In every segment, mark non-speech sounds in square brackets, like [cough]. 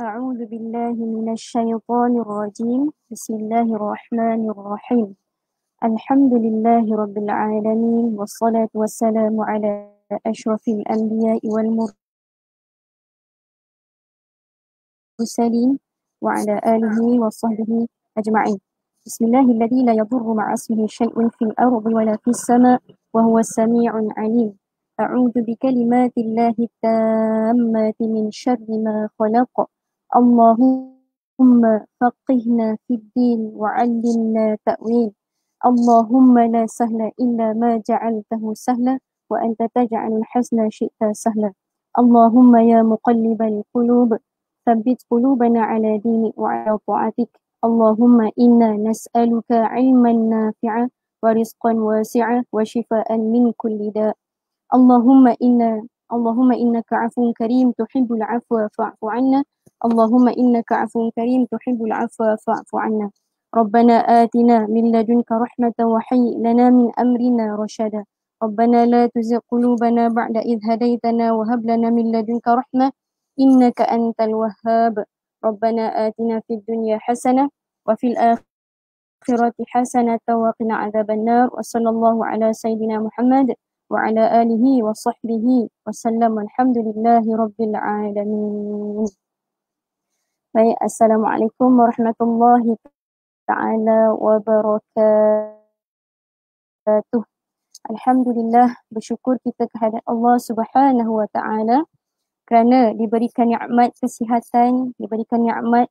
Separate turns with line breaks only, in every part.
أعوذ بالله من الشيطان الرجيم. بسم الله الرحمن الرحيم. الحمد لله رب العالمين والصلاة والسلام على أشرف الأنبياء والمرسلين وعلى آله وصحبه أجمعين. بسم الله الذي لا يضر مع اسمه شيء في الأرض ولا في السماء وهو السميع العليم. أعوذ بكلمات الله التامات من شر ما خلق. اللهم فقهنا في الدين وعلمنا تأويل. اللهم لا سهل إلا ما جعلته سهلا وأنت تجعل الحزن شئت سهلا. اللهم يا مقلب القلوب ثبت قلوبنا على دينك وعلى طاعتك. اللهم إنا نسألك علما نافعا ورزقا واسعا وشفاء من كل داء. اللهم إنا اللهم إنك عفو كريم تحب العفو فاعف عنا. اللهم إنك عفو كريم تحب العفو فاعف عنا. ربنا آتنا من لدنك رحمة وحي لنا من أمرنا رشدا. ربنا لا تزغ قلوبنا بعد إذ هديتنا وهب لنا من لدنك رحمة إنك أنت الوهاب. ربنا آتنا في الدنيا حسنة وفي الآخرة حسنة وقنا عذاب النار. وصلى الله على سيدنا محمد وعلى آله وصحبه وسلم الحمد لله رب العالمين Baik, Assalamualaikum warahmatullahi taala wabarakatuh. Alhamdulillah bersyukur kita kehadap Allah Subhanahu wa taala kerana diberikan nikmat kesihatan, diberikan nikmat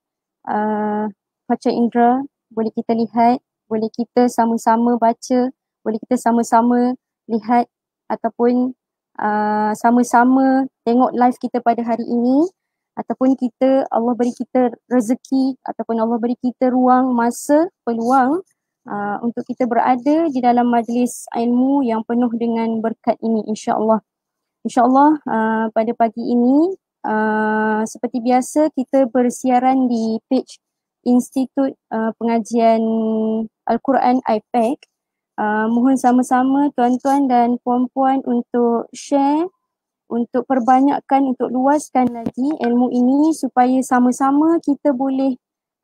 uh, baca indera, boleh kita lihat, boleh kita sama-sama baca, boleh kita sama-sama lihat ataupun uh, sama-sama tengok live kita pada hari ini ataupun kita Allah beri kita rezeki ataupun Allah beri kita ruang masa peluang uh, untuk kita berada di dalam majlis ilmu yang penuh dengan berkat ini insya-Allah. Insya-Allah uh, pada pagi ini uh, seperti biasa kita bersiaran di page Institut uh, Pengajian Al-Quran IPAC. Uh, mohon sama-sama tuan-tuan dan puan-puan untuk share untuk perbanyakkan untuk luaskan lagi ilmu ini supaya sama-sama kita boleh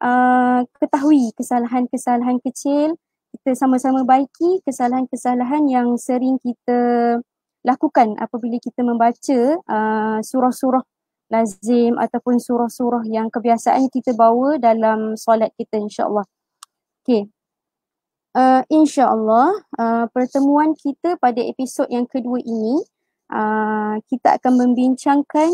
uh, ketahui kesalahan-kesalahan kecil kita sama-sama baiki kesalahan-kesalahan yang sering kita lakukan apabila kita membaca uh, surah-surah lazim ataupun surah-surah yang kebiasaan kita bawa dalam solat kita insya-Allah. Okey. Uh, insya-Allah uh, pertemuan kita pada episod yang kedua ini uh, kita akan membincangkan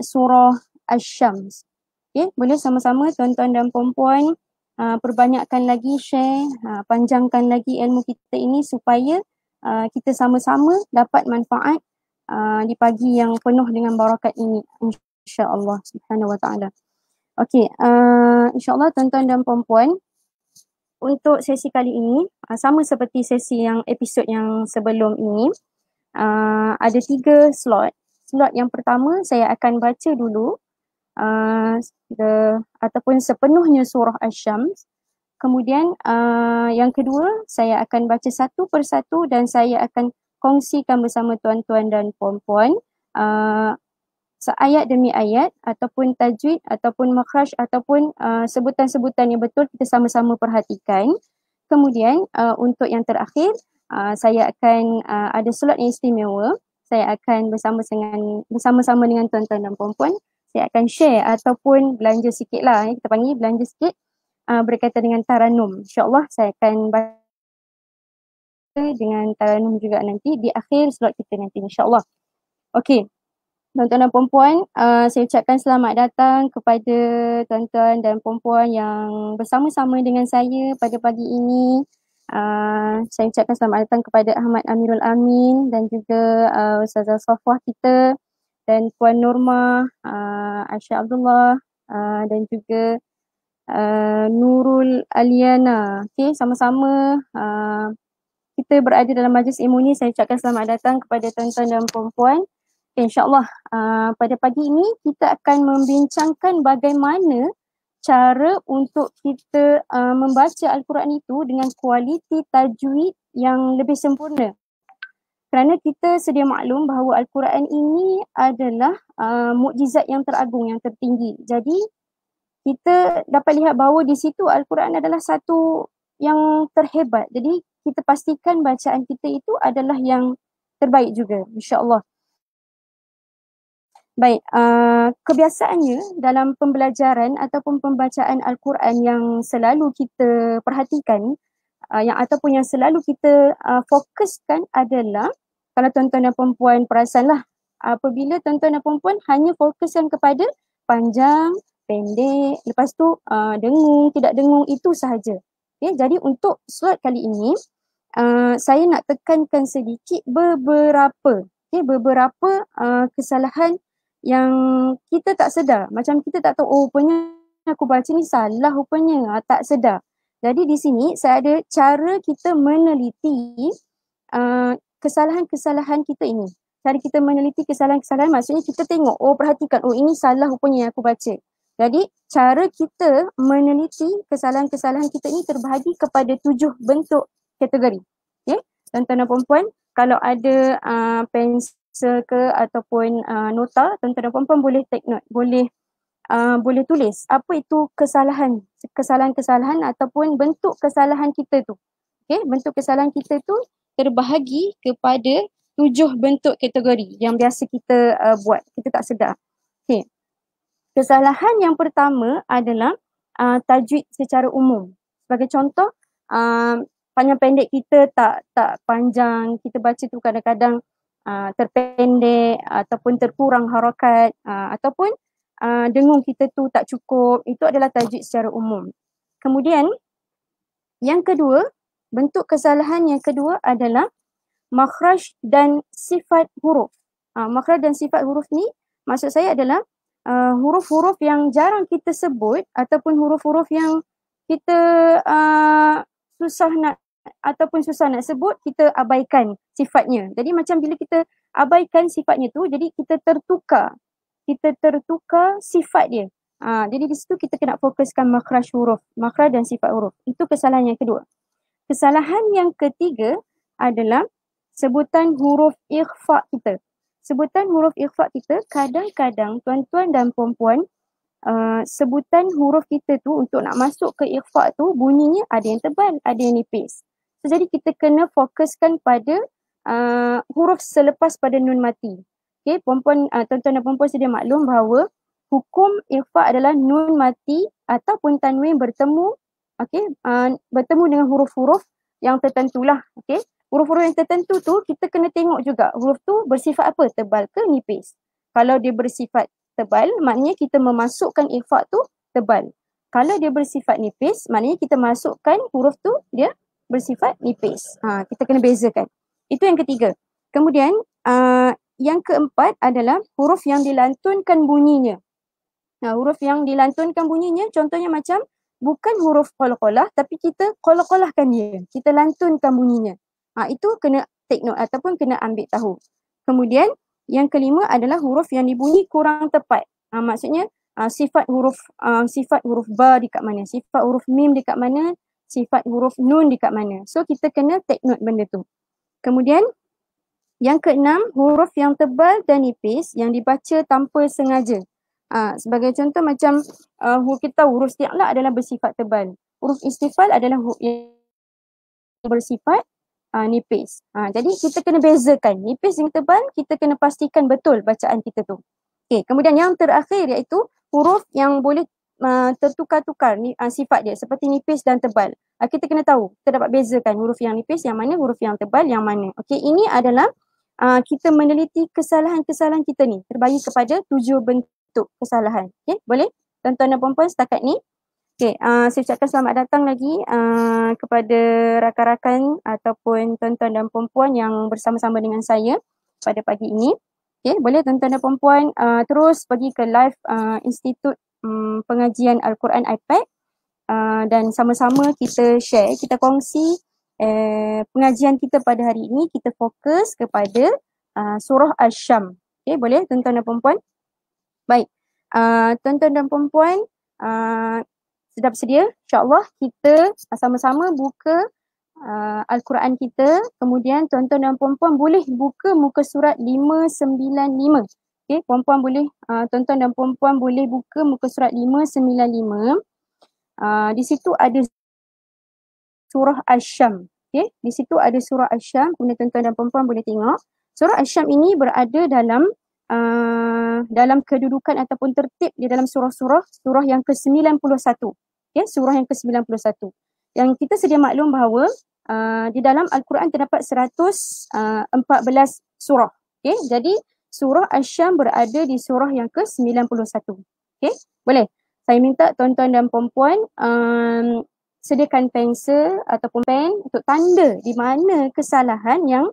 surah Asy-Syams. Okay, boleh sama-sama tuan-tuan dan puan-puan uh, perbanyakkan lagi share, uh, panjangkan lagi ilmu kita ini supaya uh, kita sama-sama dapat manfaat uh, di pagi yang penuh dengan barakat ini insya-Allah subhanahu wa taala. Okey, uh, insya-Allah tuan-tuan dan puan-puan untuk sesi kali ini uh, sama seperti sesi yang episod yang sebelum ini uh, ada tiga slot. Slot yang pertama saya akan baca dulu uh, the, ataupun sepenuhnya surah Asy-Syams. Kemudian uh, yang kedua saya akan baca satu persatu dan saya akan kongsikan bersama tuan-tuan dan puan-puan uh, seayat demi ayat ataupun tajwid ataupun makhraj ataupun uh, sebutan-sebutan yang betul kita sama-sama perhatikan. Kemudian uh, untuk yang terakhir uh, saya akan uh, ada slot yang istimewa. Saya akan bersama dengan bersama-sama dengan tuan-tuan dan puan-puan saya akan share ataupun belanja sikit lah. Eh. Kita panggil belanja sikit uh, berkaitan dengan taranum. InsyaAllah saya akan dengan taranum juga nanti di akhir slot kita nanti insyaAllah. Okay. Tuan-tuan dan puan-puan, uh, saya ucapkan selamat datang kepada tuan-tuan dan puan-puan yang bersama-sama dengan saya pada pagi ini. Uh, saya ucapkan selamat datang kepada Ahmad Amirul Amin dan juga uh, Ustazah Safwah kita dan Puan Norma, uh, Aisyah Abdullah uh, dan juga uh, Nurul Aliana. Okay, sama-sama uh, kita berada dalam majlis ilmu ni. Saya ucapkan selamat datang kepada tuan-tuan dan puan-puan. InsyaAllah uh, pada pagi ini kita akan membincangkan bagaimana cara untuk kita uh, membaca Al-Quran itu dengan kualiti tajwid yang lebih sempurna. Kerana kita sedia maklum bahawa Al-Quran ini adalah uh, mukjizat yang teragung, yang tertinggi. Jadi kita dapat lihat bahawa di situ Al-Quran adalah satu yang terhebat. Jadi kita pastikan bacaan kita itu adalah yang terbaik juga insyaAllah. Baik, uh, kebiasaannya dalam pembelajaran ataupun pembacaan Al-Quran yang selalu kita perhatikan uh, yang ataupun yang selalu kita uh, fokuskan adalah kalau tuan-tuan dan perempuan perasanlah apabila tuan-tuan dan perempuan hanya fokuskan kepada panjang, pendek, lepas tu uh, dengung, tidak dengung itu sahaja. Okay, jadi untuk slot kali ini uh, saya nak tekankan sedikit beberapa okay, beberapa uh, kesalahan yang kita tak sedar. Macam kita tak tahu, oh rupanya aku baca ni salah rupanya, ah, tak sedar. Jadi di sini saya ada cara kita meneliti uh, kesalahan-kesalahan kita ini. Cara kita meneliti kesalahan-kesalahan maksudnya kita tengok, oh perhatikan, oh ini salah rupanya yang aku baca. Jadi cara kita meneliti kesalahan-kesalahan kita ini terbahagi kepada tujuh bentuk kategori. Okay? Tuan-tuan dan perempuan, kalau ada uh, pensel answer ke ataupun uh, nota tuan-tuan dan puan-puan boleh take note boleh uh, boleh tulis apa itu kesalahan kesalahan-kesalahan ataupun bentuk kesalahan kita tu. Okey bentuk kesalahan kita tu terbahagi kepada tujuh bentuk kategori yang biasa kita uh, buat. Kita tak sedar. Okey. Kesalahan yang pertama adalah uh, tajwid secara umum. Sebagai contoh uh, panjang pendek kita tak tak panjang. Kita baca tu kadang-kadang uh, terpendek ataupun terkurang harakat uh, ataupun uh, dengung kita tu tak cukup itu adalah tajwid secara umum. Kemudian yang kedua, bentuk kesalahan yang kedua adalah makhraj dan sifat huruf. Uh, makhraj dan sifat huruf ni maksud saya adalah uh, huruf-huruf yang jarang kita sebut ataupun huruf-huruf yang kita uh, susah nak ataupun susah nak sebut kita abaikan sifatnya. Jadi macam bila kita abaikan sifatnya tu jadi kita tertukar. Kita tertukar sifat dia. Ha, jadi di situ kita kena fokuskan makhraj huruf, makhraj dan sifat huruf. Itu kesalahan yang kedua. Kesalahan yang ketiga adalah sebutan huruf ikhfa kita. Sebutan huruf ikhfa kita kadang-kadang tuan-tuan dan puan-puan uh, sebutan huruf kita tu untuk nak masuk ke ikhfa tu bunyinya ada yang tebal, ada yang nipis. So, jadi kita kena fokuskan pada uh, huruf selepas pada nun mati. Okay, perempuan, uh, tuan-tuan dan perempuan sedia maklum bahawa hukum ikhfa adalah nun mati ataupun tanwin bertemu okay, uh, bertemu dengan huruf-huruf yang tertentu lah. Okay. Huruf-huruf yang tertentu tu kita kena tengok juga huruf tu bersifat apa? Tebal ke nipis? Kalau dia bersifat tebal, maknanya kita memasukkan ikhfa tu tebal. Kalau dia bersifat nipis, maknanya kita masukkan huruf tu dia bersifat nipis. Ha, kita kena bezakan. Itu yang ketiga. Kemudian uh, yang keempat adalah huruf yang dilantunkan bunyinya. Nah, huruf yang dilantunkan bunyinya contohnya macam bukan huruf qalqalah tapi kita qalqalahkan dia. Kita lantunkan bunyinya. Ha, itu kena take note ataupun kena ambil tahu. Kemudian yang kelima adalah huruf yang dibunyi kurang tepat. Ha, maksudnya uh, sifat huruf uh, sifat huruf ba dekat mana, sifat huruf mim dekat mana, sifat huruf nun dekat mana. So kita kena take note benda tu. Kemudian yang keenam huruf yang tebal dan nipis yang dibaca tanpa sengaja. Ha, sebagai contoh macam uh, huruf kita huruf isti'la adalah bersifat tebal. Huruf istifal adalah huruf yang bersifat uh, nipis. Ha, jadi kita kena bezakan nipis dengan tebal kita kena pastikan betul bacaan kita tu. Okay, kemudian yang terakhir iaitu huruf yang boleh uh, tertukar-tukar ni uh, sifat dia seperti nipis dan tebal. Uh, kita kena tahu, kita dapat bezakan huruf yang nipis yang mana, huruf yang tebal yang mana. Okey, ini adalah uh, kita meneliti kesalahan-kesalahan kita ni terbagi kepada tujuh bentuk kesalahan. Okey, boleh? Tuan-tuan dan puan-puan setakat ni. Okey, uh, saya ucapkan selamat datang lagi uh, kepada rakan-rakan ataupun tuan-tuan dan puan-puan yang bersama-sama dengan saya pada pagi ini. Okey, boleh tuan-tuan dan puan-puan uh, terus pergi ke live uh, Institut um, pengajian Al-Quran iPad uh, dan sama-sama kita share, kita kongsi uh, pengajian kita pada hari ini kita fokus kepada uh, surah Ash-Sham. Okay, boleh tuan-tuan dan perempuan? Baik, uh, tuan-tuan dan perempuan uh, sudah bersedia? InsyaAllah kita sama-sama buka uh, Al-Quran kita. Kemudian tuan-tuan dan puan-puan boleh buka muka surat 595. Okay, puan-puan boleh, uh, tuan-tuan dan puan-puan boleh buka muka surat 595. Uh, di situ ada surah Ash-Sham. Okay, di situ ada surah Ash-Sham. Kemudian tuan-tuan dan puan-puan boleh tengok. Surah Ash-Sham ini berada dalam uh, dalam kedudukan ataupun tertib di dalam surah-surah surah yang ke-91. Okay, surah yang ke-91 yang kita sedia maklum bahawa uh, di dalam Al-Quran terdapat 114 uh, surah. Okay? Jadi surah Asyam berada di surah yang ke-91. Okay? Boleh? Saya minta tuan-tuan dan perempuan um, sediakan pensel ataupun pen untuk tanda di mana kesalahan yang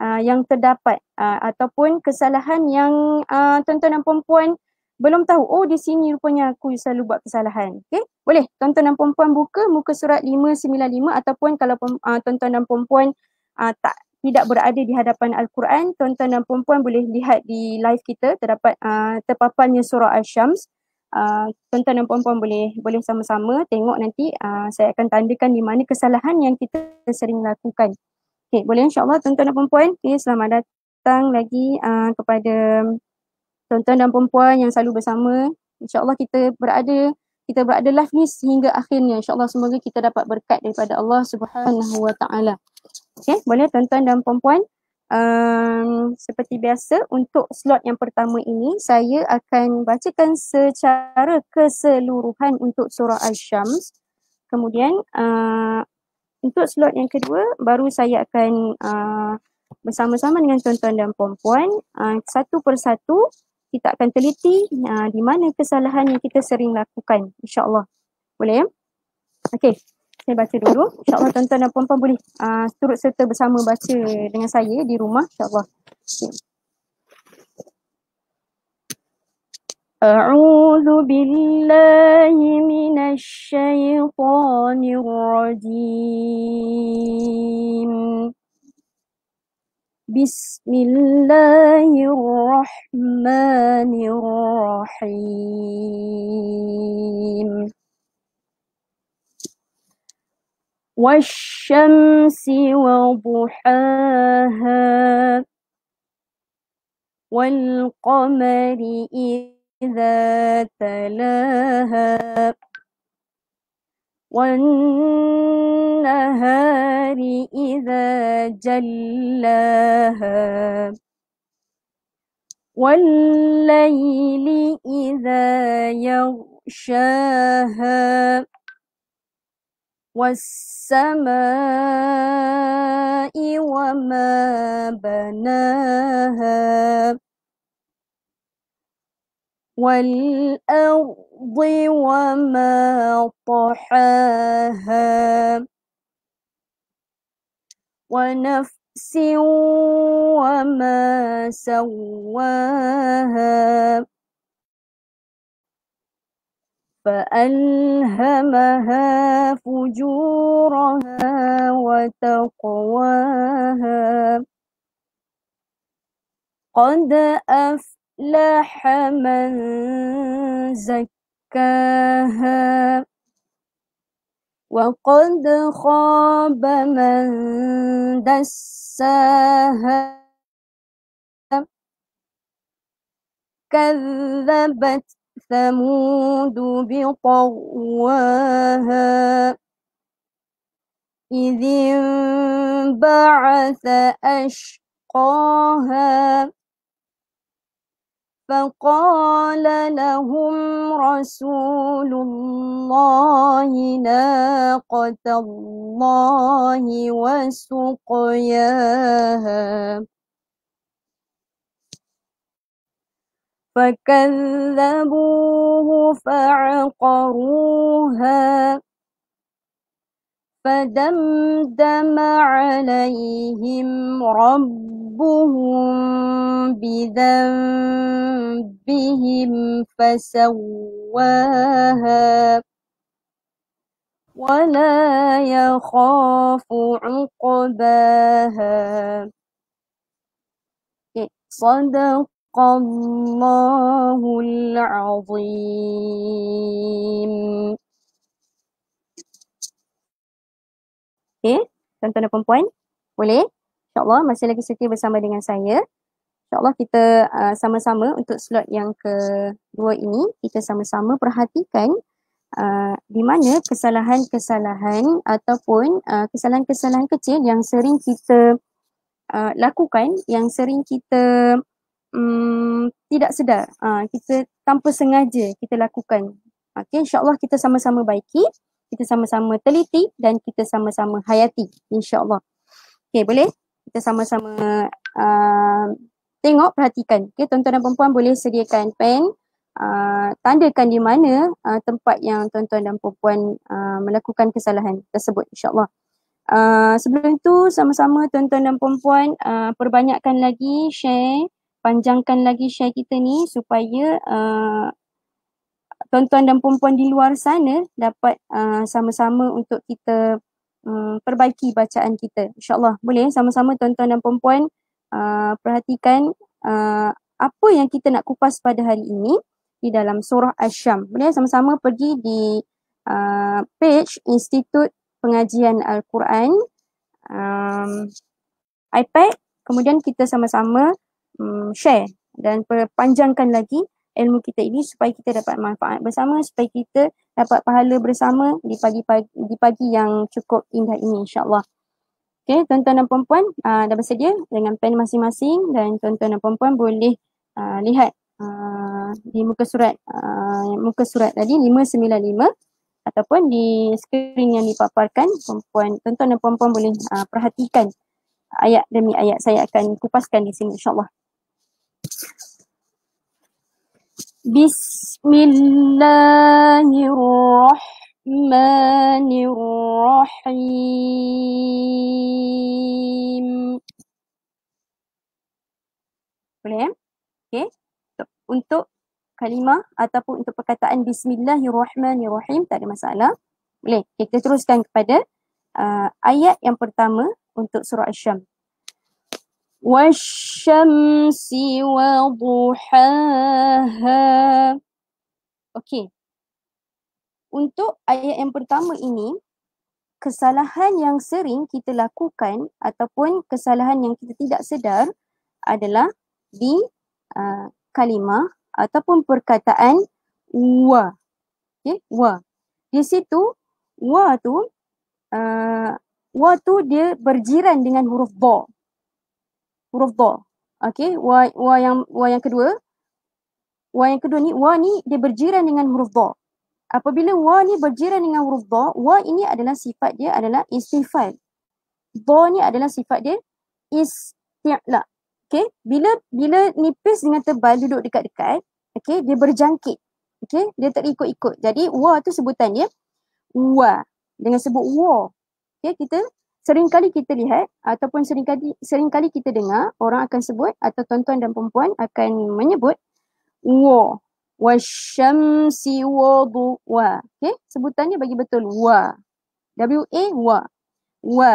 uh, yang terdapat uh, ataupun kesalahan yang uh, tuan-tuan dan perempuan belum tahu, oh di sini rupanya aku selalu buat kesalahan. Okay? Boleh tuan-tuan dan perempuan buka muka surat 595 ataupun kalau uh, tuan-tuan dan perempuan uh, tak tidak berada di hadapan Al-Quran, tuan-tuan dan perempuan boleh lihat di live kita terdapat uh, terpaparnya surah Al-Syams. Uh, tuan-tuan dan perempuan boleh boleh sama-sama tengok nanti uh, saya akan tandakan di mana kesalahan yang kita sering lakukan. Okay, boleh insyaAllah tuan-tuan dan perempuan. Okay, selamat datang lagi uh, kepada tuan-tuan dan perempuan yang selalu bersama. InsyaAllah kita berada kita berada live ni sehingga akhirnya. InsyaAllah semoga kita dapat berkat daripada Allah Subhanahu Wa Taala. Okay, boleh tuan-tuan dan perempuan. Um, seperti biasa untuk slot yang pertama ini saya akan bacakan secara keseluruhan untuk surah Al-Syams. Kemudian uh, untuk slot yang kedua baru saya akan uh, bersama-sama dengan tuan-tuan dan perempuan uh, satu persatu kita akan teliti uh, di mana kesalahan yang kita sering lakukan insyaAllah. Boleh ya? Okey, saya baca dulu. InsyaAllah tuan-tuan dan puan-puan boleh uh, turut serta bersama baca dengan saya di rumah insyaAllah. Okay. أعوذ بالله من الشيطان الرجيم بسم الله الرحمن الرحيم والشمس وضحاها والقمر إذا تلاها والنهار إذا جلاها والليل إذا يغشاها والسماء وما بناها والأرض وما طحاها ونفس وما سواها فألهمها فجورها وتقواها. قد أفلح من زكاها وقد خاب من دساها. كذبت ثمود بطغواها إذ انبعث أشقاها فقال لهم رسول الله ناقة الله وسقياها فكذبوه فعقروها فدمدم عليهم ربهم بذنبهم فسواها ولا يخاف عقباها. صدق الله العظيم Okay. tuan-tuan dan puan Boleh? InsyaAllah masih lagi setia bersama dengan saya. InsyaAllah kita uh, sama-sama untuk slot yang kedua ini, kita sama-sama perhatikan uh, di mana kesalahan-kesalahan ataupun uh, kesalahan-kesalahan kecil yang sering kita uh, lakukan, yang sering kita um, tidak sedar, uh, kita tanpa sengaja kita lakukan. Okay, insyaAllah kita sama-sama baiki, kita sama-sama teliti dan kita sama-sama hayati insyaAllah. Okay, boleh? Kita sama-sama uh, tengok, perhatikan. Okay, tuan-tuan dan perempuan boleh sediakan pen, uh, tandakan di mana uh, tempat yang tuan-tuan dan perempuan uh, melakukan kesalahan tersebut insyaAllah. Uh, sebelum itu sama-sama tuan-tuan dan perempuan uh, perbanyakkan lagi share, panjangkan lagi share kita ni supaya uh, tuan-tuan dan perempuan di luar sana dapat uh, sama-sama untuk kita uh, perbaiki bacaan kita. InsyaAllah boleh sama-sama tuan-tuan dan perempuan uh, perhatikan uh, apa yang kita nak kupas pada hari ini di dalam surah Asyam. Boleh sama-sama pergi di uh, page Institut Pengajian Al-Quran um, iPad. Kemudian kita sama-sama um, share dan perpanjangkan lagi ilmu kita ini supaya kita dapat manfaat bersama, supaya kita dapat pahala bersama di pagi-pagi di pagi yang cukup indah ini insyaAllah. Okay, tuan-tuan dan perempuan uh, dah bersedia dengan pen masing-masing dan tuan-tuan dan perempuan boleh uh, lihat uh, di muka surat uh, muka surat tadi 595 ataupun di skrin yang dipaparkan perempuan tuan-tuan dan perempuan boleh uh, perhatikan ayat demi ayat saya akan kupaskan di sini insyaAllah. Bismillahirrahmanirrahim. Boleh ya? Okay. Untuk kalimah ataupun untuk perkataan Bismillahirrahmanirrahim tak ada masalah. Boleh. Okay, kita teruskan kepada uh, ayat yang pertama untuk surah Asyam. والشمس وضحاها Okey. Untuk ayat yang pertama ini, kesalahan yang sering kita lakukan ataupun kesalahan yang kita tidak sedar adalah di uh, kalimah ataupun perkataan wa. Okey, wa. Di situ wa tu uh, wa tu dia berjiran dengan huruf ba huruf dha. Okey, wa wa yang wa yang kedua. Wa yang kedua ni wa ni dia berjiran dengan huruf dha. Apabila wa ni berjiran dengan huruf dha, wa ini adalah sifat dia adalah istifal. Dha ni adalah sifat dia isti'la. Okey, bila bila nipis dengan tebal duduk dekat-dekat, okey, dia berjangkit. Okey, dia tak ikut-ikut. Jadi wa tu sebutan dia wa. Dengan sebut wa. Okey, kita seringkali kita lihat ataupun seringkali seringkali kita dengar orang akan sebut atau tuan-tuan dan perempuan akan menyebut wa wasyamsi wa wa. Okey sebutannya bagi betul wa. W a wa. Wa.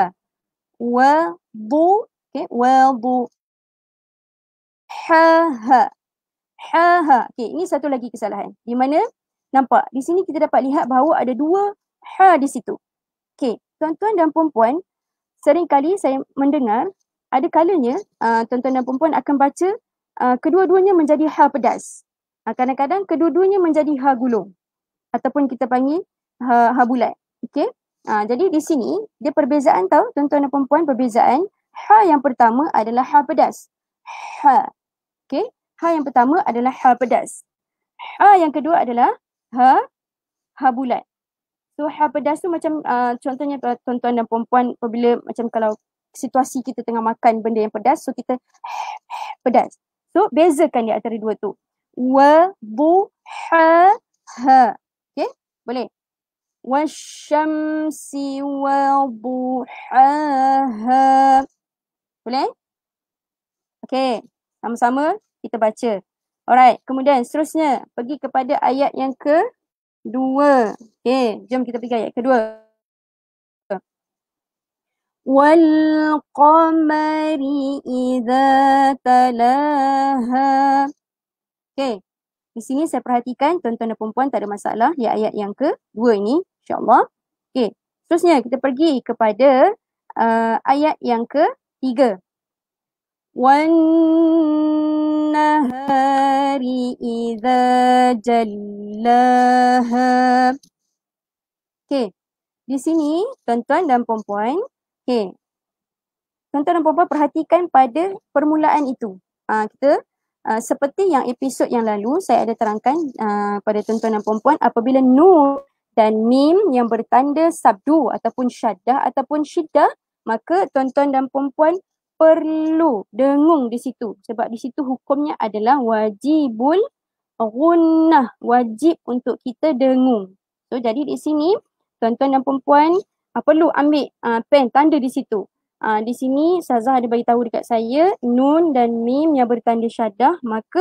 Wa bu okey wa bu. Ha ha. Ha ha. Okey ini satu lagi kesalahan. Di mana nampak di sini kita dapat lihat bahawa ada dua ha di situ. Okey tuan-tuan dan perempuan sering kali saya mendengar ada kalanya uh, tuan-tuan dan perempuan akan baca uh, kedua-duanya menjadi ha pedas. Uh, kadang-kadang kedua-duanya menjadi ha gulung ataupun kita panggil ha, ha bulat. Okey. Uh, jadi di sini dia perbezaan tahu tuan-tuan dan perempuan perbezaan ha yang pertama adalah ha pedas. Ha. Okey. Ha yang pertama adalah ha pedas. Ha yang kedua adalah ha ha bulat. So hal pedas tu macam uh, contohnya tuan-tuan dan perempuan apabila macam kalau situasi kita tengah makan benda yang pedas so kita [sniffs] pedas. So bezakan di antara dua tu. Wa bu ha ha. Okay? Boleh? Wa syamsi wa buhaha. Boleh? Okay. Sama-sama kita baca. Alright. Kemudian seterusnya pergi kepada ayat yang ke dua. Okey, jom kita pergi ayat kedua. Qamari idza talaha. Okey. Di sini saya perhatikan tuan-tuan dan puan tak ada masalah di ayat yang kedua ini, insya-Allah. Okey. Seterusnya kita pergi kepada uh, ayat yang ketiga. Nahari idza jallaha. Okey. Di sini tuan-tuan dan puan-puan, okey. Tuan-tuan dan puan-puan perhatikan pada permulaan itu. Uh, kita uh, seperti yang episod yang lalu saya ada terangkan uh, pada tuan-tuan dan puan-puan apabila nur dan mim yang bertanda sabdu ataupun syaddah ataupun syiddah maka tuan-tuan dan puan-puan perlu dengung di situ sebab di situ hukumnya adalah wajibul gunnah wajib untuk kita dengung. So jadi di sini tuan-tuan dan puan-puan uh, perlu ambil uh, pen tanda di situ. Uh, di sini Sazah ada bagi tahu dekat saya nun dan mim yang bertanda syaddah maka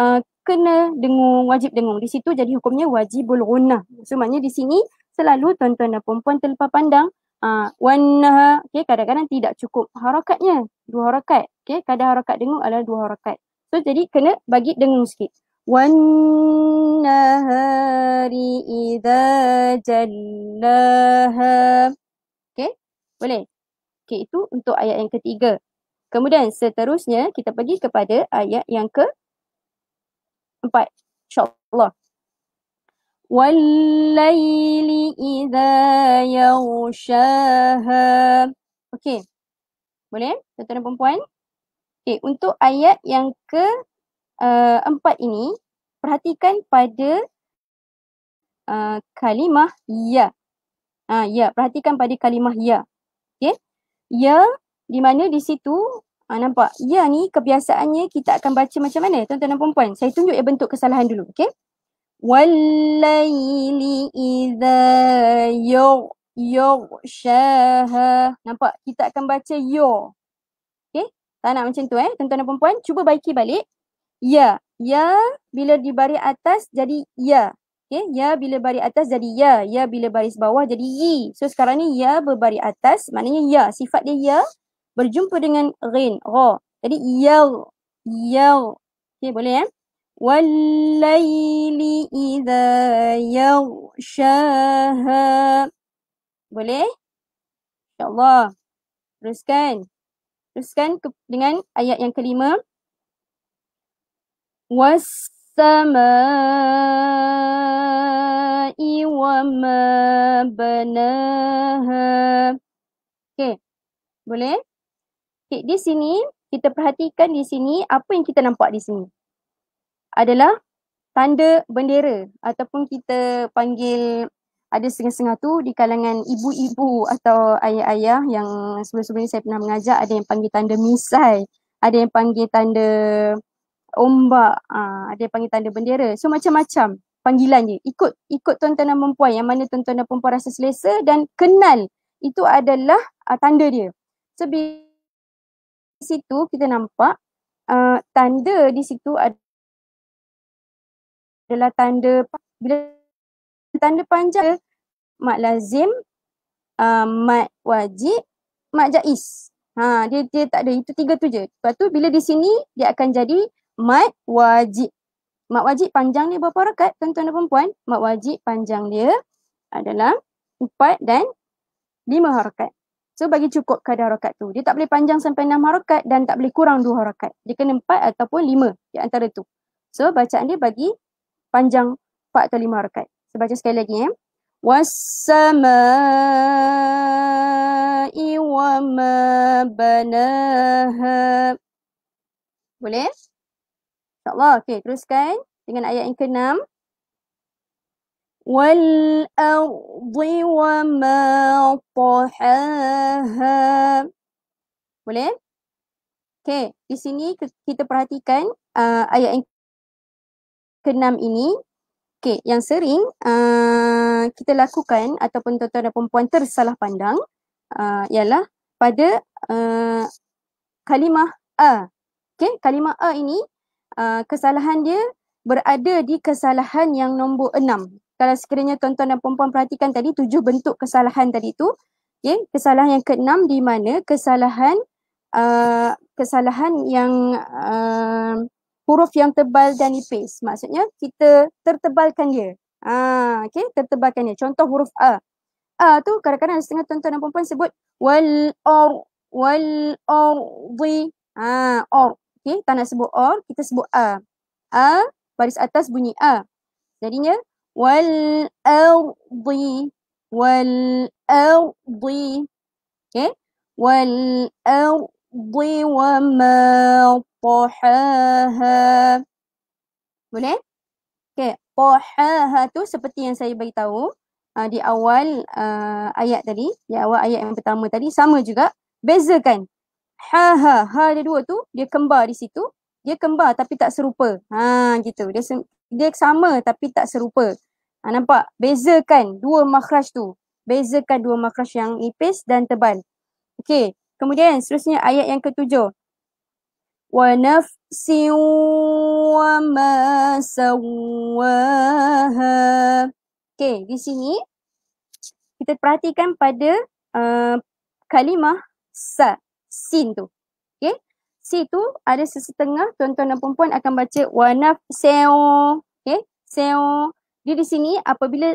uh, kena dengung wajib dengung. Di situ jadi hukumnya wajibul gunnah. So maknanya di sini selalu tuan-tuan dan puan-puan terlepas pandang Ah, wannaha okey kadang-kadang tidak cukup harakatnya dua harakat okey kadar harakat dengung adalah dua harakat so jadi kena bagi dengung sikit. Wannahari idza jallaha. Okey boleh? Okey itu untuk ayat yang ketiga. Kemudian seterusnya kita pergi kepada ayat yang ke empat insyaallah Wal-layli idha يَغْشَاهَا Okey. Boleh? Tuan-tuan dan perempuan. Okey. Untuk ayat yang ke uh, empat ini, perhatikan pada uh, kalimah ya. Ha, ya. Perhatikan pada kalimah ya. Okey. Ya di mana di situ Ha, nampak ya ni kebiasaannya kita akan baca macam mana tuan-tuan dan perempuan. Saya tunjuk ya bentuk kesalahan dulu. Okey. والليل إذا يغ يغشاها. نampak kita akan baca yo. Okay? Tak nak macam tu eh tuan-tuan dan cuba baiki balik. Ya. Ya bila di baris atas jadi ya. Okay? Ya bila baris atas jadi ya. Ya bila baris bawah jadi yi. So sekarang ni ya berbaris atas maknanya ya. Sifat dia ya berjumpa dengan rin ra jadi ya ya okay boleh eh? والليل إذا يغشاها Boleh? InsyaAllah. Teruskan. Teruskan ke, dengan ayat yang kelima. وَالسَّمَاءِ وَمَا بَنَاهَا Okay. Boleh? Okay, di sini, kita perhatikan di sini apa yang kita nampak di sini adalah tanda bendera ataupun kita panggil ada setengah-setengah tu di kalangan ibu-ibu atau ayah-ayah yang sebelum-sebelum ni saya pernah mengajar ada yang panggil tanda misai, ada yang panggil tanda ombak, aa, ada yang panggil tanda bendera. So macam-macam panggilan dia. Ikut ikut tuan-tuan dan perempuan yang mana tuan-tuan dan perempuan rasa selesa dan kenal itu adalah aa, tanda dia. So di situ kita nampak aa, tanda di situ ada adalah tanda bila tanda panjang mat lazim uh, mat wajib mat jaiz ha dia dia tak ada itu tiga tu je. Lepas tu bila di sini dia akan jadi mat wajib. Mat wajib panjang dia berapa rakaat tuan-tuan dan puan mat wajib panjang dia adalah empat dan lima harakat so bagi cukup kadar harakat tu. Dia tak boleh panjang sampai enam harakat dan tak boleh kurang dua harakat dia kena empat ataupun lima di antara tu. So bacaan dia bagi panjang 4 atau 5 harakat. Saya baca sekali lagi ya. Was-sama'i wa ma banaha. Boleh? InsyaAllah. Okey, teruskan dengan ayat yang ke-6. Wal-ardi wa ma tahaha. Boleh? Okey, di sini kita perhatikan uh, ayat yang keenam ini, okay, yang sering uh, kita lakukan ataupun tuan-tuan dan perempuan tersalah pandang uh, ialah pada uh, kalimah A. Okay, kalimah A ini uh, kesalahan dia berada di kesalahan yang nombor enam. Kalau sekiranya tuan-tuan dan perempuan perhatikan tadi tujuh bentuk kesalahan tadi tu, okay, kesalahan yang keenam di mana kesalahan uh, kesalahan yang uh, huruf yang tebal dan nipis. Maksudnya kita tertebalkan dia. Ah, okay, tertebalkan dia. Contoh huruf A. A tu kadang-kadang setengah tuan-tuan dan perempuan sebut wal or wal ardi ha or okey tak nak sebut or kita sebut a a baris atas bunyi a jadinya wal ardi wal ardi okey wal ardi wa ma tahaha boleh okey tahaha tu seperti yang saya bagi tahu uh, di awal uh, ayat tadi, di awal ayat yang pertama tadi sama juga. Bezakan. Ha ha ha ada dua tu dia kembar di situ. Dia kembar tapi tak serupa. Ha gitu. Dia dia sama tapi tak serupa. Ha, nampak? Bezakan dua makhraj tu. Bezakan dua makhraj yang nipis dan tebal. Okey. Kemudian seterusnya ayat yang ketujuh. Wa ma sawaha. Okay, di sini kita perhatikan pada uh, kalimah sa, sin tu. Okay, si tu ada sesetengah tuan-tuan dan perempuan akan baca wanaf seo. Okay, seo. Dia di sini apabila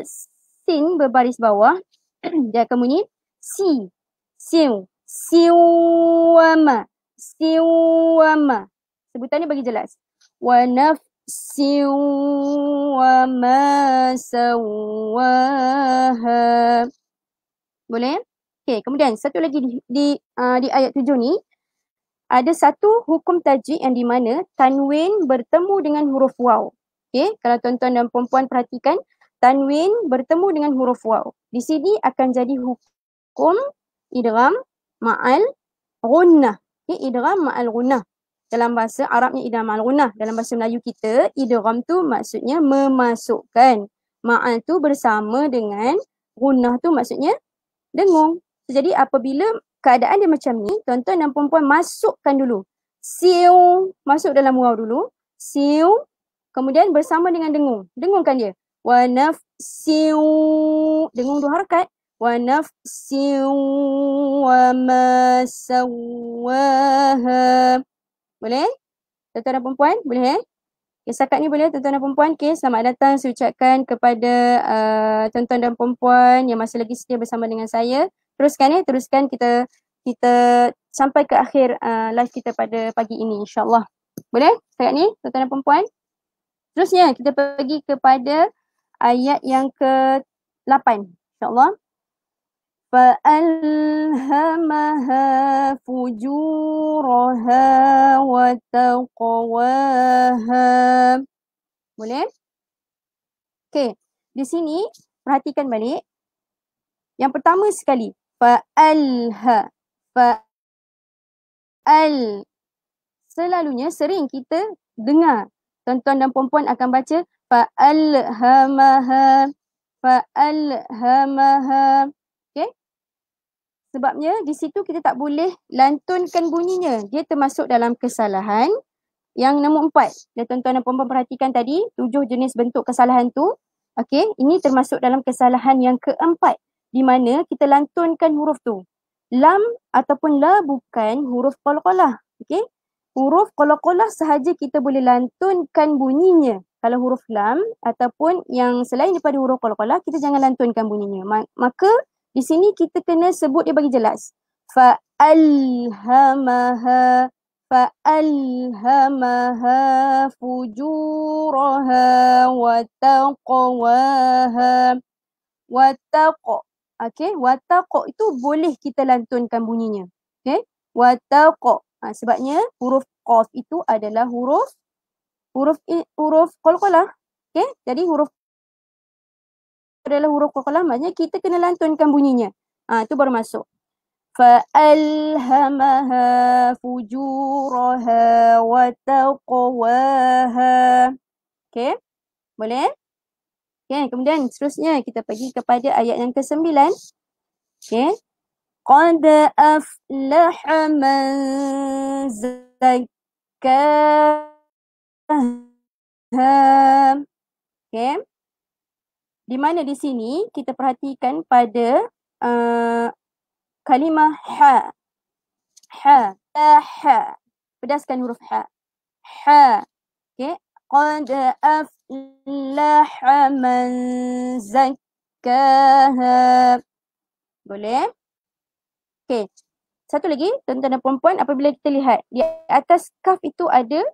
sin berbaris bawah, [clears throat] dia akan bunyi si, siu, nafsiwama. Sebutannya bagi jelas. Wa nafsiwama sawaha. Boleh? Okey, kemudian satu lagi di di, uh, di ayat tujuh ni ada satu hukum tajwid yang di mana tanwin bertemu dengan huruf waw. Okey, kalau tuan-tuan dan puan-puan perhatikan tanwin bertemu dengan huruf waw. Di sini akan jadi hukum idgham ma'al gunnah okey idgham ma'al gunnah dalam bahasa Arabnya idgham al-gunah. Dalam bahasa Melayu kita, idgham tu maksudnya memasukkan. Ma'al tu bersama dengan gunah tu maksudnya dengung. Jadi apabila keadaan dia macam ni, tuan-tuan dan perempuan masukkan dulu. Siu, masuk dalam waw dulu. Siu, kemudian bersama dengan dengung. Dengungkan dia. Wa nafsiu, dengung dua harakat. Wa ma sawaha. Boleh? Tuan-tuan dan perempuan, boleh eh? Okay, setakat ni boleh tuan-tuan dan perempuan. Okay, selamat datang saya ucapkan kepada uh, tuan-tuan dan perempuan yang masih lagi setia bersama dengan saya. Teruskan eh, teruskan kita kita sampai ke akhir uh, live kita pada pagi ini insyaAllah. Boleh? Setakat ni tuan-tuan dan perempuan. Terusnya kita pergi kepada ayat yang ke-8 insyaAllah. فألهمها فجورها وتقواها Boleh? Okay. Di sini perhatikan balik. Yang pertama sekali. Fa'alha. Fa'al. Selalunya sering kita dengar. Tuan-tuan dan perempuan akan baca. Fa'alhamaha. Fa'alhamaha. Sebabnya di situ kita tak boleh lantunkan bunyinya. Dia termasuk dalam kesalahan yang nombor empat. Dan tuan-tuan dan puan-puan perhatikan tadi, tujuh jenis bentuk kesalahan tu. Okey, ini termasuk dalam kesalahan yang keempat. Di mana kita lantunkan huruf tu. Lam ataupun la bukan huruf qalqalah. Okey, huruf qalqalah sahaja kita boleh lantunkan bunyinya. Kalau huruf lam ataupun yang selain daripada huruf qalqalah, kita jangan lantunkan bunyinya. Maka di sini kita kena sebut dia bagi jelas. Fa'alhamaha fa'alhamaha fujuraha wa taqwaha wa taqa. Okey, wa taqa itu boleh kita lantunkan bunyinya. Okey, wa taqa. Ha, sebabnya huruf qaf itu adalah huruf huruf huruf qalqalah. Okey, jadi huruf adalah huruf qalqalah maknanya kita kena lantunkan bunyinya. Ah ha, itu baru masuk. Fa alhamaha fujuraha wa taqwaha. Okey. Boleh? Okey, kemudian seterusnya kita pergi kepada ayat yang ke-9. Okey. Qad aflaha man zakkaha. Okey di mana di sini kita perhatikan pada uh, kalimah ha. Ha. Ha. Pedaskan huruf ha. Ha. Okay. Qad aflaha man zakkaha. Boleh? Okay. Satu lagi, tuan-tuan dan puan-puan, apabila kita lihat di atas kaf itu ada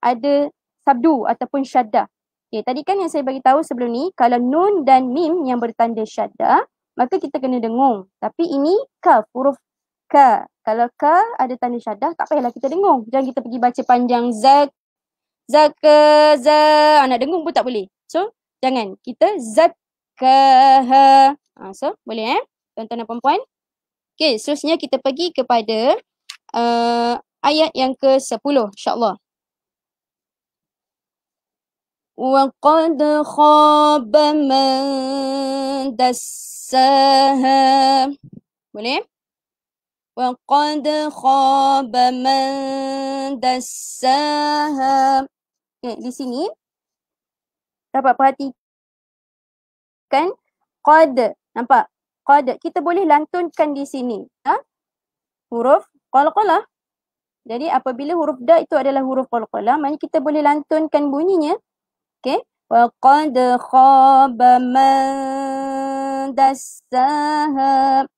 ada sabdu ataupun syaddah. Okay, tadi kan yang saya bagi tahu sebelum ni, kalau nun dan mim yang bertanda syaddah, maka kita kena dengung. Tapi ini kaf, huruf ka. Kalau ka ada tanda syaddah, tak payahlah kita dengung. Jangan kita pergi baca panjang zak, zak, za. Ah, nak dengung pun tak boleh. So, jangan. Kita zak, ha. So, boleh eh? Tuan-tuan dan puan-puan. Okay, seterusnya kita pergi kepada uh, ayat yang ke-10 insyaAllah. وَقَدْ خَابَ مَنْ دَسَّهَا Boleh? وَقَدْ خَابَ مَنْ دَسَّهَا Okay, di sini dapat perhatikan qad nampak qad kita boleh lantunkan di sini ha? huruf qalqalah jadi apabila huruf da itu adalah huruf qalqalah maknanya kita boleh lantunkan bunyinya wa qad khaba man dassaha.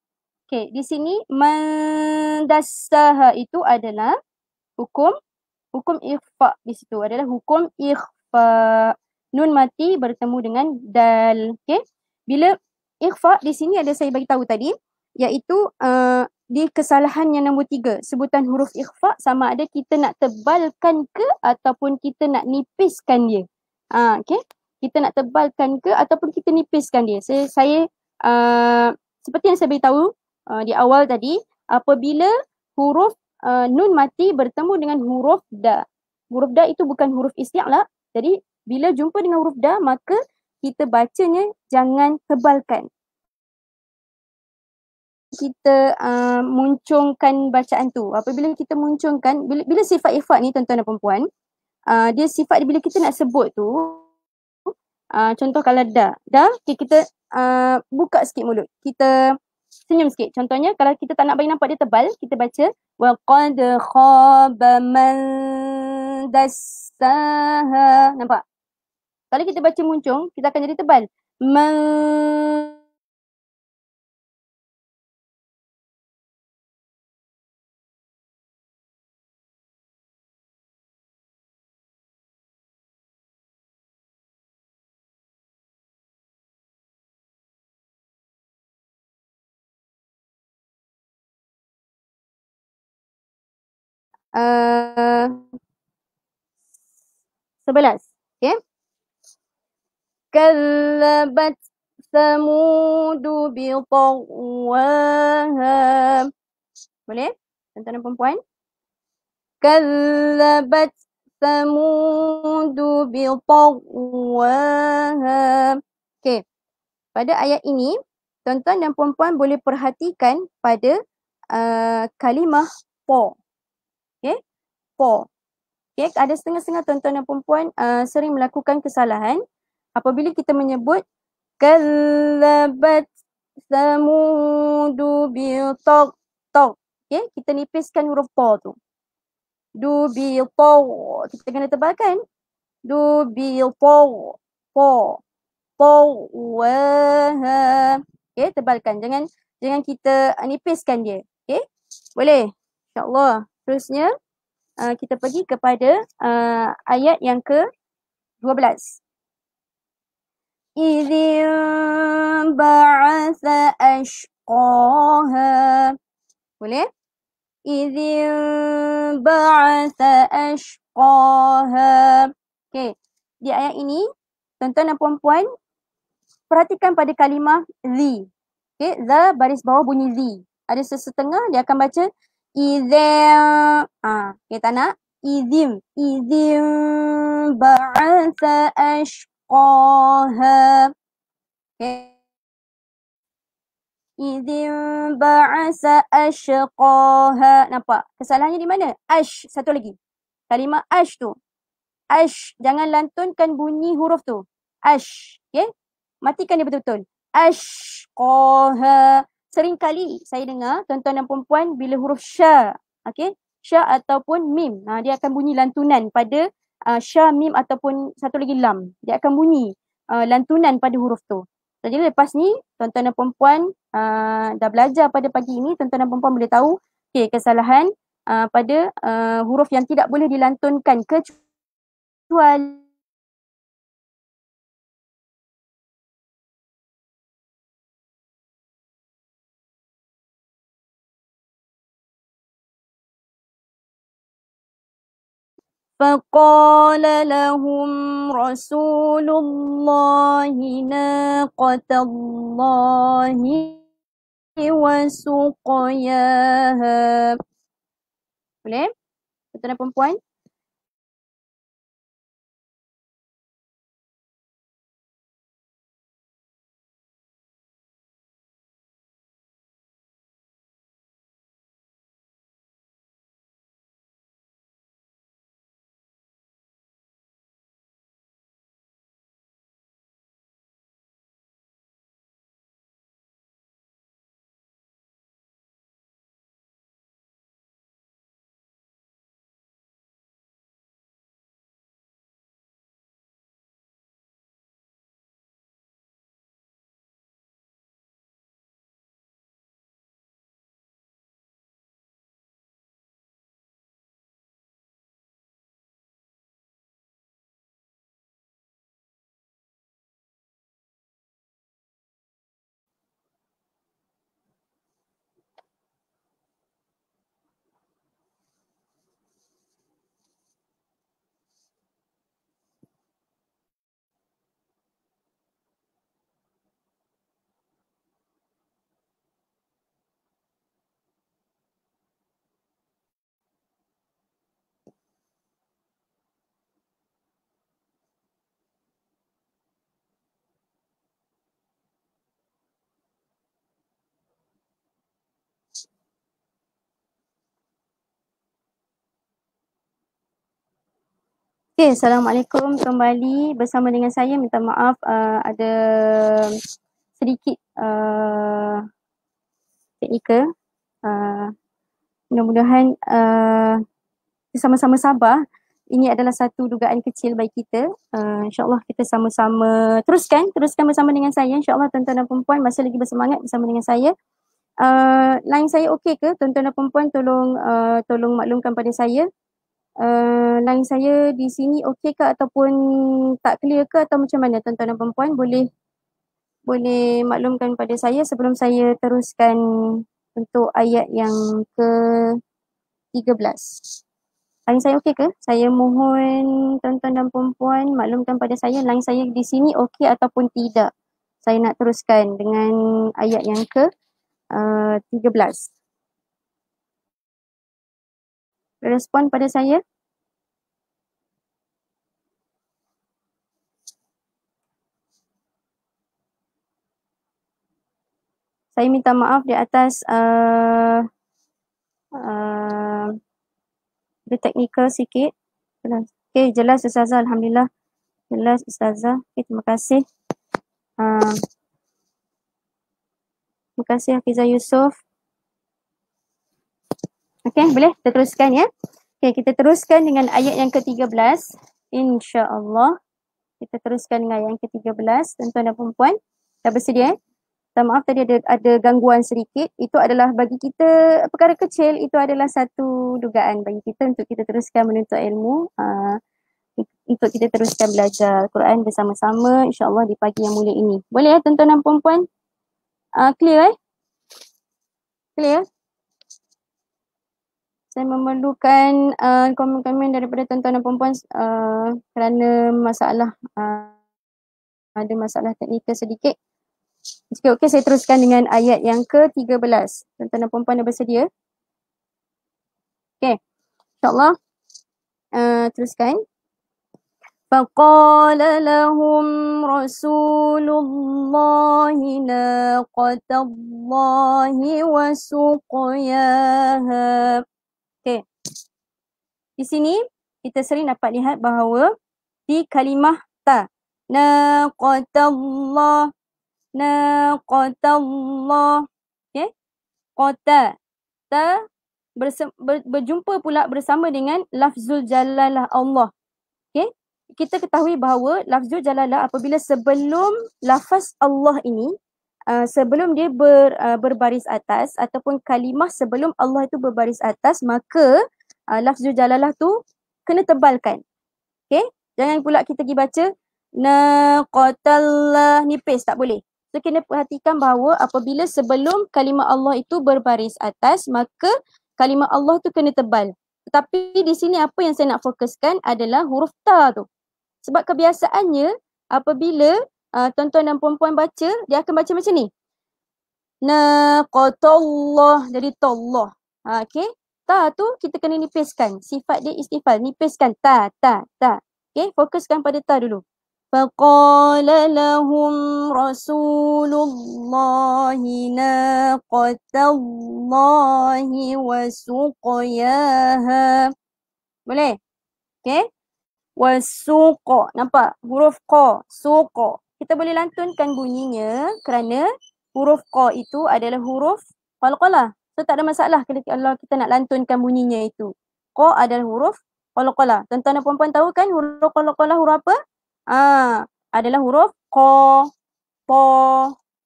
Okey di sini man dassaha itu adalah hukum hukum ikhfa di situ. Adalah hukum ikhfa. Nun mati bertemu dengan dal. Okey. Bila ikhfa di sini ada saya bagi tahu tadi iaitu uh, di kesalahan yang nombor tiga sebutan huruf ikhfa sama ada kita nak tebalkan ke ataupun kita nak nipiskan dia. Uh, okey. Kita nak tebalkan ke ataupun kita nipiskan dia. Saya saya uh, seperti yang saya beritahu uh, di awal tadi apabila huruf uh, nun mati bertemu dengan huruf da. Huruf da itu bukan huruf isti'la. Jadi bila jumpa dengan huruf da maka kita bacanya jangan tebalkan. Kita uh, muncungkan bacaan tu. Apabila kita muncungkan, bila, bila sifat ifat ni tuan-tuan dan perempuan, uh, dia sifat bila kita nak sebut tu, uh, contoh kalau dah, dah okay, kita uh, buka sikit mulut. Kita senyum sikit. Contohnya kalau kita tak nak bagi nampak dia tebal, kita baca wa qad khaba man dassaha. Nampak? Kalau kita baca muncung, kita akan jadi tebal. Men Uh, sebelas. Okay. كذبت ثمود بطغواها boleh tuan-tuan dan puan كذبت ثمود بطغواها okey pada ayat ini tuan-tuan dan puan-puan boleh perhatikan pada uh, kalimah po four. Okay, ada setengah-setengah tuan-tuan dan perempuan uh, sering melakukan kesalahan apabila kita menyebut kalabat samudu biltok tok. Okay, kita nipiskan huruf po tu. Du bilpo. Kita kena tebalkan. Du bilpo. Po. Po. Waha. Okay, tebalkan. Jangan jangan kita nipiskan dia. Okay, boleh. InsyaAllah. Terusnya uh, kita pergi kepada uh, ayat yang ke 12 إذ انبعث أشقاها boleh إذ انبعث أشقاها okay. di ayat ini tuan-tuan dan puan-puan perhatikan pada kalimah the okay. the baris bawah bunyi the ada sesetengah dia akan baca idem ah kita nak Izim, izim, ba'atha ashqaha okay. idim ba'atha ashqaha nampak kesalahannya di mana? ash satu lagi. kalimah ash tu. ash jangan lantunkan bunyi huruf tu. ash okey matikan dia betul-betul. ashqaha Sering kali saya dengar tuan-tuan dan perempuan bila huruf sya. Okay? Sya ataupun mim. Ha, dia akan bunyi lantunan pada uh, sya, mim ataupun satu lagi lam. Dia akan bunyi uh, lantunan pada huruf tu. Jadi lepas ni, tuan-tuan dan perempuan uh, dah belajar pada pagi ini, tuan-tuan dan puan boleh tahu okay, kesalahan uh, pada uh, huruf yang tidak boleh dilantunkan kecuali فقال لهم رسول الله ناقة الله وسقياها Boleh? Betul dan perempuan? Okay, Assalamualaikum kembali bersama dengan saya. Minta maaf uh, ada sedikit uh, teknikal. Uh, mudah-mudahan uh, sama-sama sabar. Ini adalah satu dugaan kecil bagi kita. Uh, InsyaAllah kita sama-sama teruskan. Teruskan bersama dengan saya. InsyaAllah tuan-tuan dan perempuan masih lagi bersemangat bersama dengan saya. Uh, line saya okey ke? Tuan-tuan dan perempuan tolong uh, tolong maklumkan pada saya uh, line saya di sini okey ke ataupun tak clear ke atau macam mana tuan-tuan dan puan boleh boleh maklumkan pada saya sebelum saya teruskan untuk ayat yang ke 13. Line saya okey ke? Saya mohon tuan-tuan dan puan maklumkan pada saya line saya di sini okey ataupun tidak. Saya nak teruskan dengan ayat yang ke uh, 13 respon pada saya? Saya minta maaf di atas uh, uh, the technical sikit. Okay, jelas Ustazah. Alhamdulillah. Jelas Ustazah. Okay, terima kasih. Uh, terima kasih Hafizah Yusof. Okey, boleh kita teruskan ya. Okey, kita teruskan dengan ayat yang ke-13. Insya-Allah. Kita teruskan dengan ayat yang ke-13. Tuan-tuan dan puan-puan, dah bersedia? Eh? maaf tadi ada ada gangguan sedikit. Itu adalah bagi kita perkara kecil, itu adalah satu dugaan bagi kita untuk kita teruskan menuntut ilmu. Uh, untuk kita teruskan belajar Quran bersama-sama insya-Allah di pagi yang mulia ini. Boleh ya tuan-tuan dan puan-puan? Uh, clear eh? Clear? saya memerlukan uh, komen-komen daripada tuan-tuan dan puan-puan uh, kerana masalah uh, ada masalah teknikal sedikit. Jika okey saya teruskan dengan ayat yang ke-13. Tuan-tuan dan puan-puan dah bersedia? Okey. InsyaAllah uh, teruskan. فقال لهم رسول الله ناقة الله وسقياها Okay. di sini kita sering dapat lihat bahawa di kalimah ta naqatallah naqatallah okay. Qata ta ber- berjumpa pula bersama dengan lafzul jalalah Allah. Okay. Kita ketahui bahawa lafzul jalalah apabila sebelum lafaz Allah ini uh, sebelum dia ber, uh, berbaris atas ataupun kalimah sebelum Allah itu berbaris atas maka uh, lafzul jalalah tu kena tebalkan. Okay? Jangan pula kita pergi baca na qatallah nipis tak boleh. So kena perhatikan bahawa apabila sebelum kalimah Allah itu berbaris atas maka kalimah Allah tu kena tebal. Tetapi di sini apa yang saya nak fokuskan adalah huruf ta tu. Sebab kebiasaannya apabila uh, tuan-tuan dan puan-puan baca dia akan baca macam ni. Na qatallah jadi tallah. Ha, okay Ta tu kita kena nipiskan. Sifat dia istifal. Nipiskan. Ta, ta, ta. Okay. Fokuskan pada ta dulu. فقال لهم رسول الله ناقة الله وسقياها boleh okay wasuq nampak huruf qa suq kita boleh lantunkan bunyinya kerana huruf qa itu adalah huruf qalqalah so tak ada masalah kalau kita nak lantunkan bunyinya itu qa adalah huruf qalqalah tuan-tuan dan puan-puan tahu kan huruf qalqalah huruf apa Ah, adalah huruf ko, po,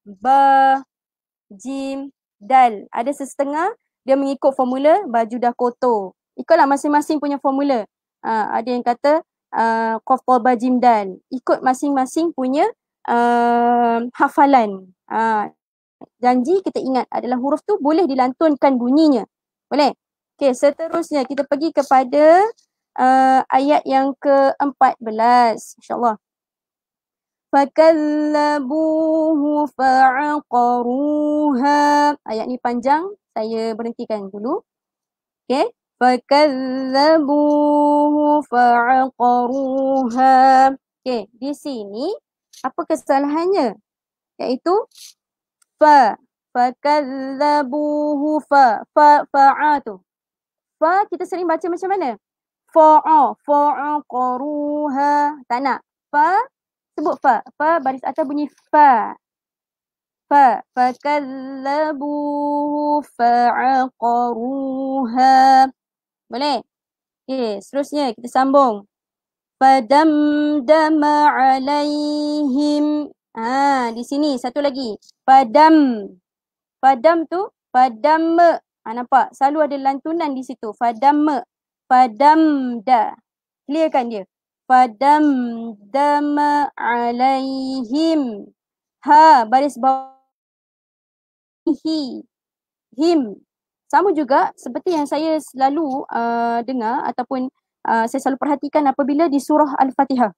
ba, jim, dal. Ada sesetengah dia mengikut formula baju dah kotor. Ikutlah masing-masing punya formula. Ah, ada yang kata uh, po, ba, jim, dal. Ikut masing-masing punya uh, hafalan. Ah, janji kita ingat adalah huruf tu boleh dilantunkan bunyinya. Boleh? Okay, seterusnya kita pergi kepada uh, ayat yang ke-14 insyaallah. Fakallabuhu fa'aqaruha. Ayat ni panjang. Saya berhentikan dulu. Okey. Fakallabuhu fa'aqaruha. Okey di sini apa kesalahannya? Iaitu fa fakallabuhu fa fa fa'a tu. Fa kita sering baca macam mana? Fa'a fa'a qaruha. Tak nak. Fa sebut fa. Fa baris atas bunyi fa. Fa fakallabu fa'aqaruha boleh? Okey seterusnya kita sambung. Fadamdama alaihim ha di sini satu lagi fadam fadam tu fadam ha nampak selalu ada lantunan di situ fadam fadamda. Clearkan dia. Fadamdama alaihim. Ha, baris bawah. Hi. Him. Sama juga seperti yang saya selalu uh, dengar ataupun uh, saya selalu perhatikan apabila di surah Al-Fatihah.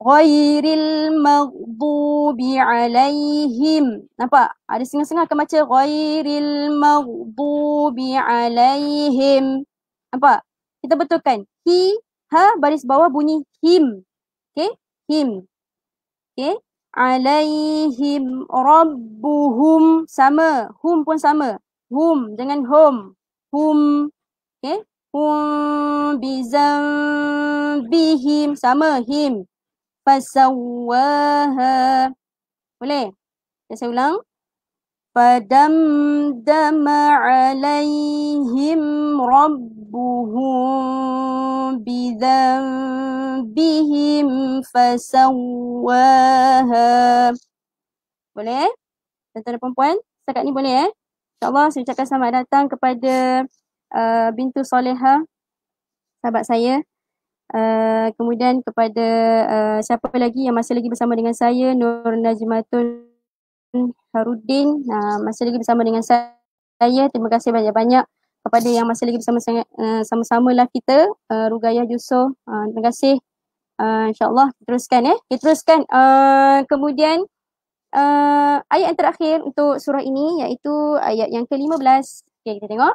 Ghairil maghdubi alaihim. Nampak? Ada setengah-setengah akan baca ghairil maghdubi alaihim. Nampak? kita betulkan. He, ha, baris bawah bunyi him. Okay, him. Okay, alaihim rabbuhum sama. Hum pun sama. Hum dengan hum. Hum. Okay, hum bizambihim sama him Fasawaha. Boleh? Saya ulang. فدمدم عليهم ربهم بذنبهم فسواها Boleh? Tuan-tuan dan puan-puan, setakat ni boleh eh? InsyaAllah saya ucapkan selamat datang kepada uh, Bintu Soleha, sahabat saya. Uh, kemudian kepada uh, siapa lagi yang masih lagi bersama dengan saya, Nur Najmatun Harudin uh, masih lagi bersama dengan saya. Terima kasih banyak-banyak kepada yang masih lagi bersama uh, sama-sama lah kita. Uh, Rugaya Yusof. Uh, terima kasih. Uh, InsyaAllah teruskan eh. Kita teruskan. Uh, kemudian uh, ayat yang terakhir untuk surah ini iaitu ayat yang ke-15. Okay, kita tengok.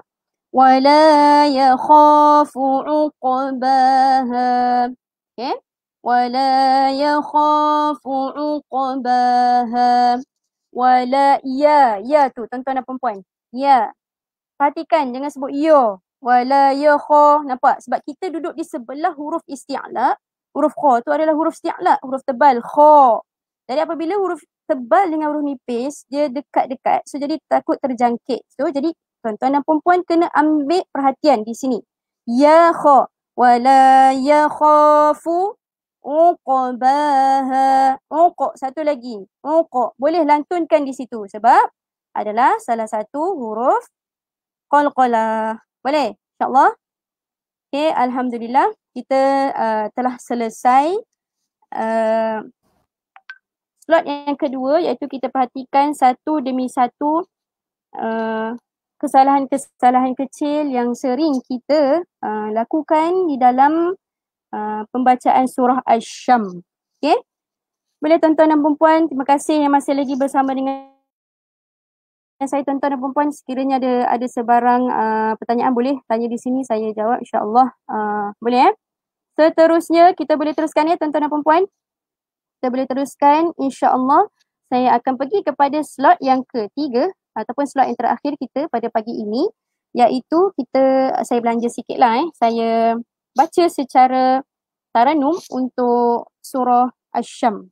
وَلَا يَخَافُ عُقْبَهَا Okay. وَلَا يَخَافُ عُقْبَهَا wala ya ya tu tuan-tuan dan puan-puan ya perhatikan jangan sebut yo wala ya kha nampak sebab kita duduk di sebelah huruf isti'la huruf kha tu adalah huruf isti'la huruf tebal kha jadi apabila huruf tebal dengan huruf nipis dia dekat-dekat so jadi takut terjangkit so jadi tuan-tuan dan puan-puan kena ambil perhatian di sini ya kha wala ya khafu Uqbaha. Uq. Satu lagi. Uq. Boleh lantunkan di situ sebab adalah salah satu huruf qalqalah. Boleh? InsyaAllah. Okay, Alhamdulillah. Kita uh, telah selesai uh, slot yang kedua iaitu kita perhatikan satu demi satu uh, kesalahan-kesalahan kecil yang sering kita uh, lakukan di dalam uh, pembacaan surah Asy-Syam. Okey. Boleh tuan-tuan dan puan terima kasih yang masih lagi bersama dengan saya tuan-tuan dan puan sekiranya ada ada sebarang uh, pertanyaan boleh tanya di sini saya jawab insya-Allah uh, boleh eh. Seterusnya kita boleh teruskan ya tuan-tuan dan puan Kita boleh teruskan insya-Allah saya akan pergi kepada slot yang ketiga ataupun slot yang terakhir kita pada pagi ini iaitu kita saya belanja sikitlah eh saya baca secara taranum untuk surah Asy-Syam.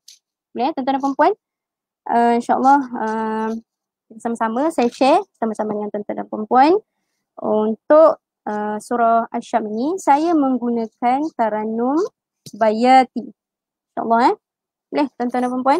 Boleh ya tuan-tuan dan puan Uh, InsyaAllah uh, sama-sama saya share sama-sama dengan tuan-tuan dan puan untuk uh, surah Asy-Syam ini saya menggunakan taranum bayati. InsyaAllah eh. Boleh tuan-tuan dan puan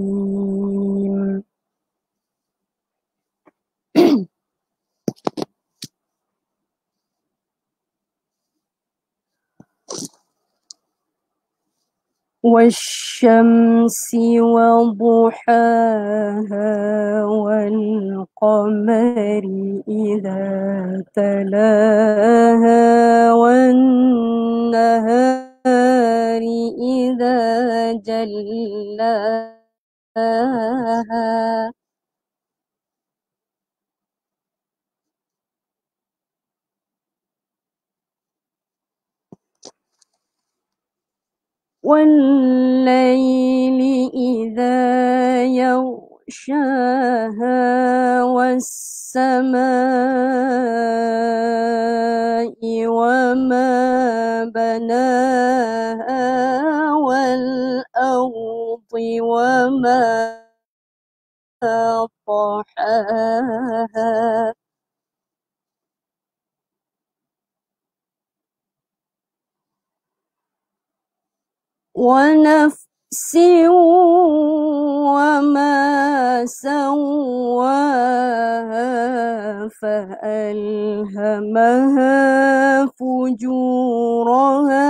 والشمس وضحاها والقمر إذا تلاها والنهار إذا جلاها والليل إذا يغشاها والسماء وما بناها والأرض وما طحاها ونفس وما سواها فألهمها فجورها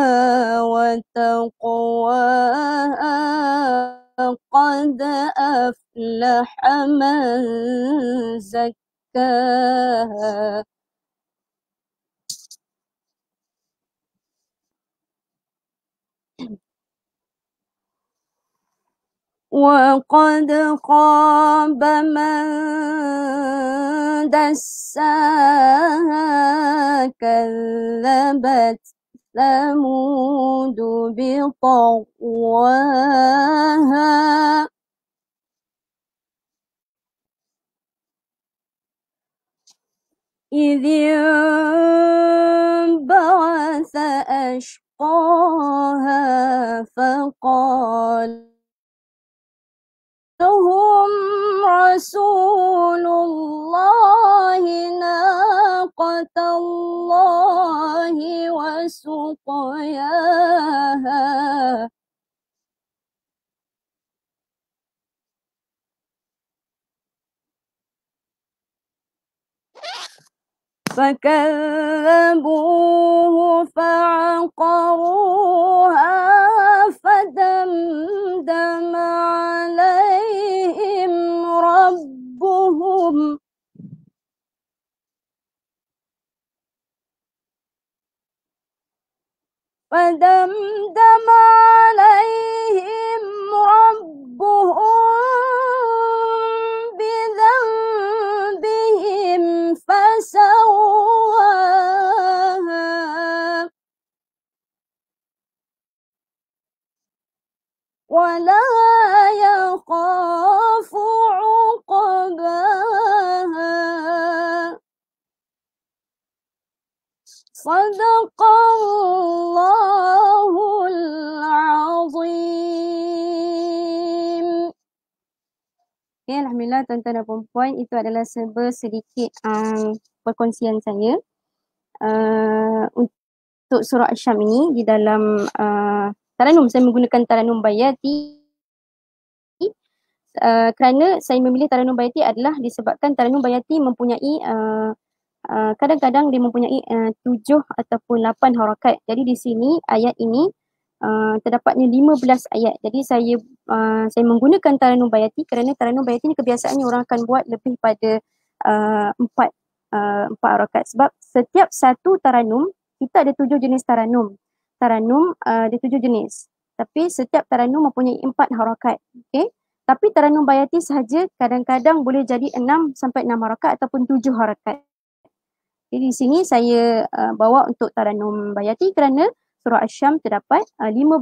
وتقواها قد أفلح من زكاها. وقد خاب من دساها كذبت ثمود بطغواها. إذ انبعث أشقاها فقال لهم رسول الله ناقة الله وسقياها. فكذبوه فعقروها فدمدم عليهم ربهم. فدمدم عليهم ربهم puan-puan itu adalah serba sedikit um, perkongsian saya uh, untuk surah Asyam ini di dalam uh, Taranum. Saya menggunakan Taranum Bayati uh, kerana saya memilih Taranum Bayati adalah disebabkan Taranum Bayati mempunyai uh, uh, kadang-kadang dia mempunyai uh, tujuh ataupun lapan harakat. Jadi di sini ayat ini uh, terdapatnya lima belas ayat. Jadi saya uh, saya menggunakan Taranum Bayati kerana Taranum Bayati ni kebiasaannya orang akan buat lebih pada uh, empat uh, empat harakat. Sebab setiap satu Taranum kita ada tujuh jenis Taranum. Taranum uh, ada tujuh jenis. Tapi setiap Taranum mempunyai empat harakat. Okay. Tapi Taranum Bayati sahaja kadang-kadang boleh jadi enam sampai enam harakat ataupun tujuh harakat. Jadi di sini saya uh, bawa untuk Taranum Bayati kerana surah Asyam terdapat uh, 15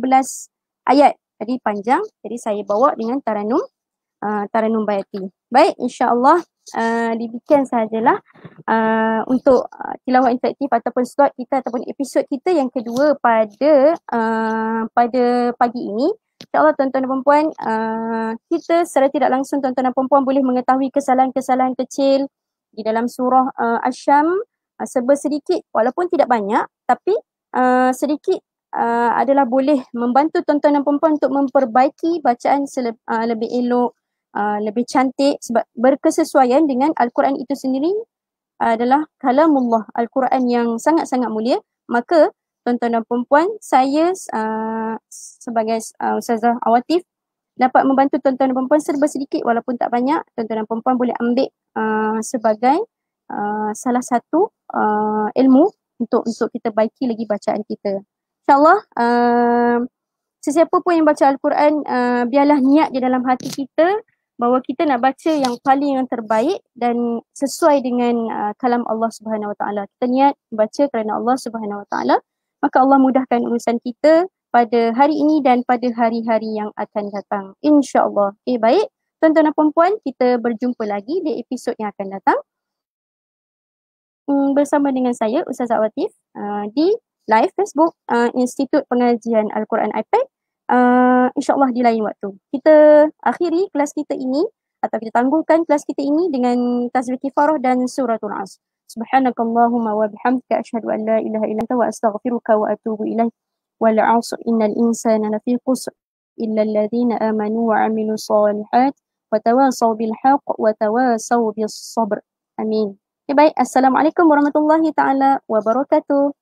ayat. Jadi panjang. Jadi saya bawa dengan Taranum uh, Taranum Bayati. Baik, insya-Allah uh, demikian sahajalah uh, untuk uh, tilawah interaktif ataupun slot kita ataupun episod kita yang kedua pada uh, pada pagi ini. InsyaAllah tuan-tuan dan perempuan, uh, kita secara tidak langsung tuan-tuan dan perempuan boleh mengetahui kesalahan-kesalahan kecil di dalam surah uh, Asyam uh, serba sedikit walaupun tidak banyak tapi uh, sedikit uh, adalah boleh membantu tuan-tuan dan perempuan untuk memperbaiki bacaan sele- uh, lebih elok, uh, lebih cantik. Sebab berkesesuaian dengan Al-Quran itu sendiri adalah kalamullah Al-Quran yang sangat-sangat mulia. Maka tuan-tuan dan perempuan saya uh, sebagai uh, Ustazah Awatif dapat membantu tuan-tuan dan perempuan serba sedikit walaupun tak banyak. Tuan-tuan dan perempuan boleh ambil uh, sebagai uh, salah satu uh, ilmu untuk untuk kita baiki lagi bacaan kita. InsyaAllah uh, sesiapa pun yang baca Al-Quran uh, biarlah niat di dalam hati kita bahawa kita nak baca yang paling yang terbaik dan sesuai dengan uh, kalam Allah Subhanahu Wa Taala. Kita niat baca kerana Allah Subhanahu Wa Taala, maka Allah mudahkan urusan kita pada hari ini dan pada hari-hari yang akan datang. Insya-Allah. Okay, baik. Tuan-tuan dan puan-puan, kita berjumpa lagi di episod yang akan datang um, bersama dengan saya Ustazah Watif uh, di live Facebook uh, Institut Pengajian Al-Quran iPad uh, insyaAllah di lain waktu. Kita akhiri kelas kita ini atau kita tangguhkan kelas kita ini dengan tasbih kifarah dan suratul as. Subhanakallahumma wa bihamdika asyhadu an la ilaha illa anta wa astaghfiruka wa atubu ilaik. Wal 'asr innal insana lafi khusr illa alladhina amanu wa 'amilu salihat wa tawasaw bil haqq wa tawasaw bis sabr. Amin. Okay, baik. Assalamualaikum warahmatullahi taala wabarakatuh.